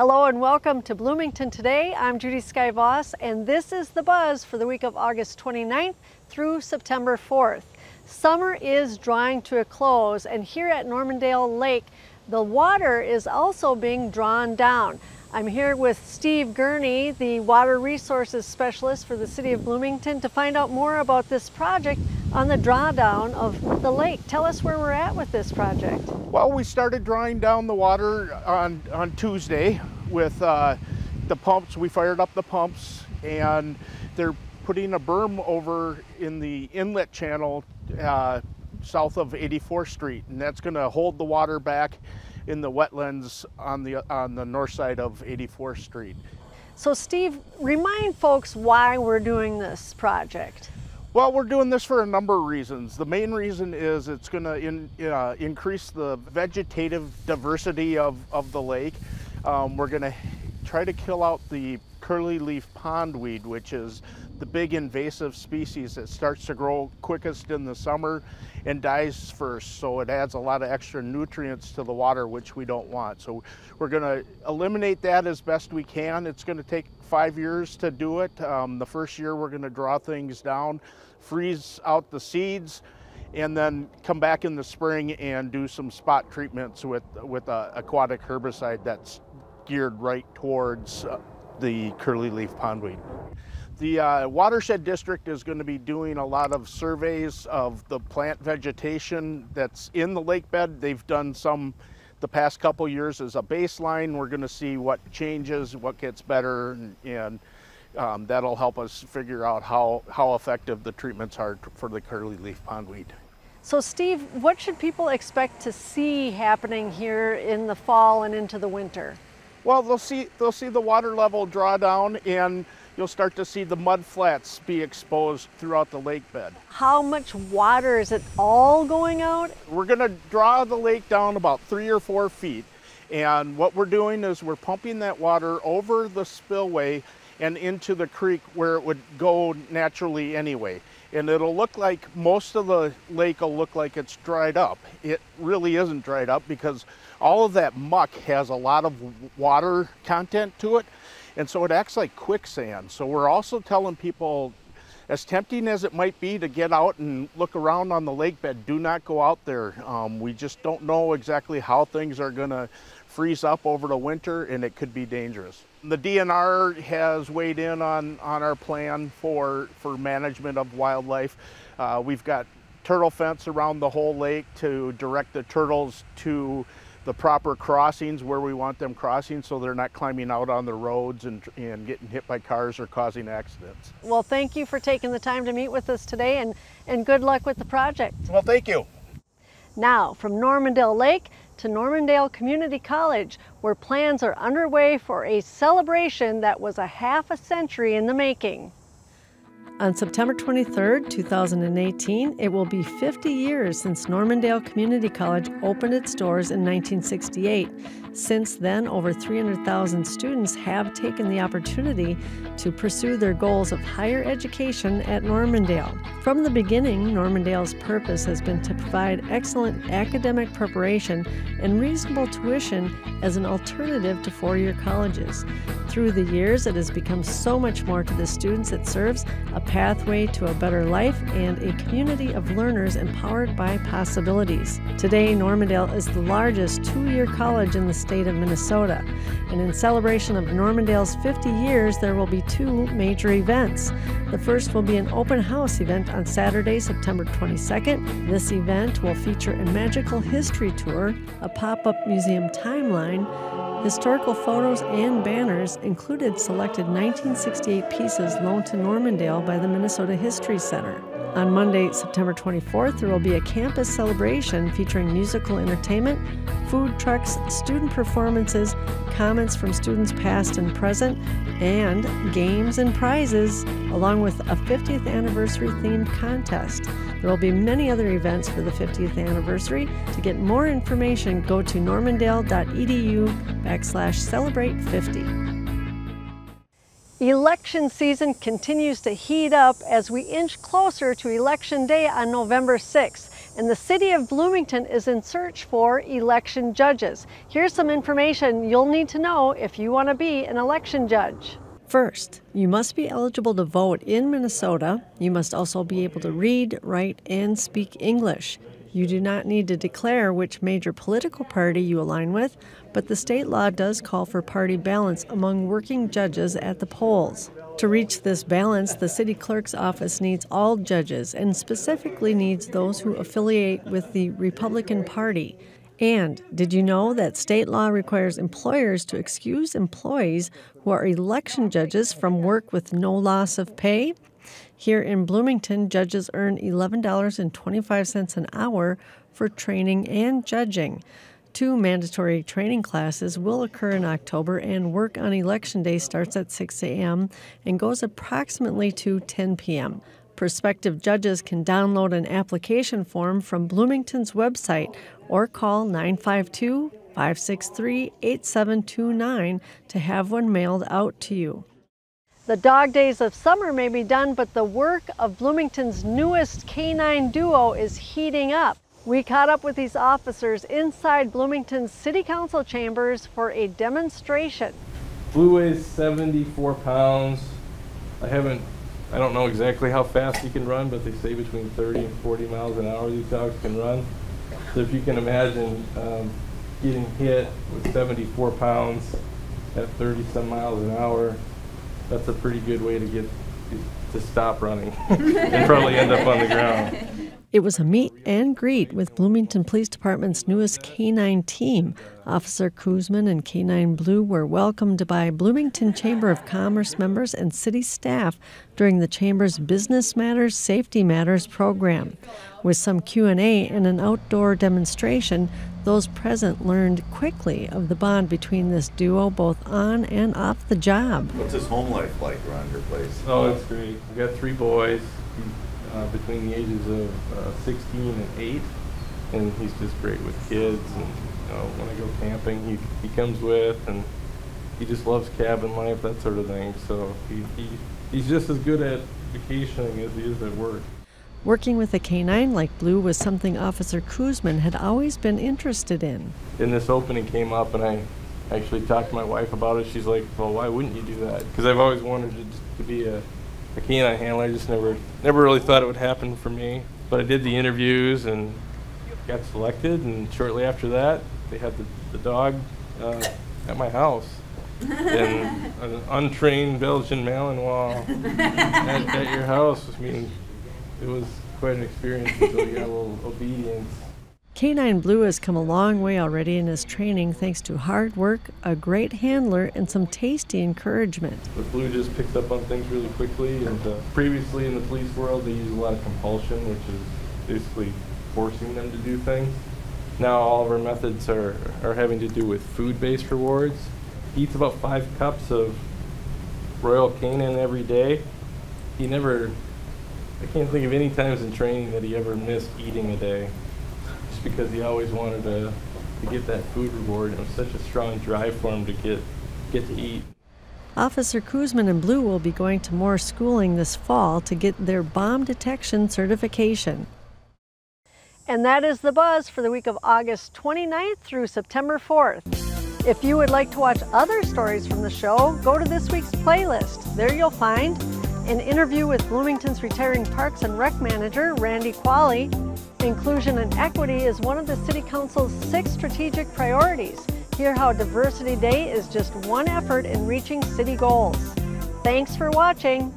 Hello and welcome to Bloomington Today. I'm Judy Sky Voss and this is the buzz for the week of August 29th through September 4th. Summer is drawing to a close and here at Normandale Lake the water is also being drawn down. I'm here with Steve Gurney, the Water Resources Specialist for the City of Bloomington to find out more about this project on the drawdown of the lake. Tell us where we're at with this project. Well, we started drawing down the water on, on Tuesday with uh, the pumps. We fired up the pumps and they're putting a berm over in the inlet channel uh, south of 84th Street, and that's going to hold the water back in the wetlands on the on the north side of 84th Street. So, Steve, remind folks why we're doing this project. Well, we're doing this for a number of reasons. The main reason is it's going to in, uh, increase the vegetative diversity of, of the lake. Um, we're going to try to kill out the curly leaf pondweed, which is the big invasive species that starts to grow quickest in the summer and dies first. So it adds a lot of extra nutrients to the water, which we don't want. So we're going to eliminate that as best we can. It's going to take five years to do it. Um, the first year we're going to draw things down, freeze out the seeds, and then come back in the spring and do some spot treatments with with a aquatic herbicide that's geared right towards uh, the curly leaf pondweed. The uh, watershed district is going to be doing a lot of surveys of the plant vegetation that's in the lake bed. They've done some the past couple years as a baseline. We're going to see what changes, what gets better, and, and um, that'll help us figure out how, how effective the treatments are for the curly leaf pondweed. So Steve, what should people expect to see happening here in the fall and into the winter? Well, they'll see, they'll see the water level draw down and you'll start to see the mud flats be exposed throughout the lake bed. How much water is it all going out? We're going to draw the lake down about three or four feet. And what we're doing is we're pumping that water over the spillway and into the creek where it would go naturally anyway. And it'll look like most of the lake will look like it's dried up. It really isn't dried up because all of that muck has a lot of water content to it. And so it acts like quicksand. So we're also telling people, as tempting as it might be to get out and look around on the lake bed, do not go out there. Um, we just don't know exactly how things are going to freeze up over the winter and it could be dangerous. The DNR has weighed in on, on our plan for, for management of wildlife. Uh, we've got turtle fence around the whole lake to direct the turtles to the proper crossings where we want them crossing so they're not climbing out on the roads and, and getting hit by cars or causing accidents. Well, thank you for taking the time to meet with us today and, and good luck with the project. Well, thank you. Now, from Normandale Lake to Normandale Community College, where plans are underway for a celebration that was a half a century in the making. On September 23, 2018, it will be 50 years since Normandale Community College opened its doors in 1968. Since then, over 300,000 students have taken the opportunity to pursue their goals of higher education at Normandale. From the beginning, Normandale's purpose has been to provide excellent academic preparation and reasonable tuition as an alternative to four year colleges. Through the years, it has become so much more to the students it serves a pathway to a better life and a community of learners empowered by possibilities. Today, Normandale is the largest two year college in the state of Minnesota. And in celebration of Normandale's 50 years, there will be two major events. The first will be an open house event on Saturday, September 22nd. This event will feature a magical history tour, a pop up museum timeline, Historical photos and banners included selected 1968 pieces loaned to Normandale by the Minnesota History Center. On Monday, September 24th, there will be a campus celebration featuring musical entertainment, food trucks, student performances, comments from students past and present, and games and prizes, along with a 50th anniversary themed contest. There will be many other events for the 50th anniversary. To get more information, go to normandale.edu backslash celebrate 50. Election season continues to heat up as we inch closer to Election Day on November 6th. and the city of Bloomington is in search for election judges. Here's some information you'll need to know if you want to be an election judge. First, you must be eligible to vote in Minnesota. You must also be able to read, write, and speak English. You do not need to declare which major political party you align with, but the state law does call for party balance among working judges at the polls. To reach this balance, the city clerk's office needs all judges and specifically needs those who affiliate with the Republican Party. And did you know that state law requires employers to excuse employees who are election judges from work with no loss of pay? Here in Bloomington, judges earn $11.25 an hour for training and judging. Two mandatory training classes will occur in October, and work on election day starts at 6 a.m. and goes approximately to 10 p.m. Prospective judges can download an application form from Bloomington's website or call 952 563 8729 to have one mailed out to you. The dog days of summer may be done, but the work of Bloomington's newest canine duo is heating up. We caught up with these officers inside Bloomington's City Council chambers for a demonstration. Blue weighs 74 pounds. I haven't, I don't know exactly how fast he can run, but they say between 30 and 40 miles an hour these dogs can run. So if you can imagine um, getting hit with 74 pounds at 30 some miles an hour, that's a pretty good way to get to stop running and probably end up on the ground. It was a meet and greet with Bloomington Police Department's newest K9 team. Officer Koosman and K9 Blue were welcomed by Bloomington Chamber of Commerce members and city staff during the chamber's Business Matters Safety Matters program. With some Q&A and an outdoor demonstration, those present learned quickly of the bond between this duo both on and off the job. What's his home life like around your place? Oh, it's great. We've got three boys uh, between the ages of uh, 16 and 8, and he's just great with kids. And you know, when I go camping, he he comes with, and he just loves cabin life, that sort of thing. So he, he he's just as good at vacationing as he is at work. Working with a canine like Blue was something Officer Koosman had always been interested in. And this opening came up, and I actually talked to my wife about it. She's like, "Well, why wouldn't you do that?" Because I've always wanted to, to be a a canine handler. I just never never really thought it would happen for me. But I did the interviews and got selected, and shortly after that, they had the, the dog uh, at my house. and an untrained Belgian Malinois at, at your house. I mean, it was quite an experience until you got a little obedience. K9 Blue has come a long way already in his training thanks to hard work, a great handler, and some tasty encouragement. The Blue just picks up on things really quickly, and uh, previously in the police world, they use a lot of compulsion, which is basically forcing them to do things. Now all of our methods are, are having to do with food-based rewards. He eats about five cups of Royal Canin every day. He never, I can't think of any times in training that he ever missed eating a day just because he always wanted to, to get that food reward. It was such a strong drive for him to get, get to eat. Officer Koosman and Blue will be going to more schooling this fall to get their bomb detection certification. And that is the buzz for the week of August 29th through September 4th. If you would like to watch other stories from the show, go to this week's playlist. There you'll find an interview with Bloomington's retiring Parks and Rec manager, Randy Quale, Inclusion and equity is one of the City Council's six strategic priorities. Hear how Diversity Day is just one effort in reaching city goals. Thanks for watching.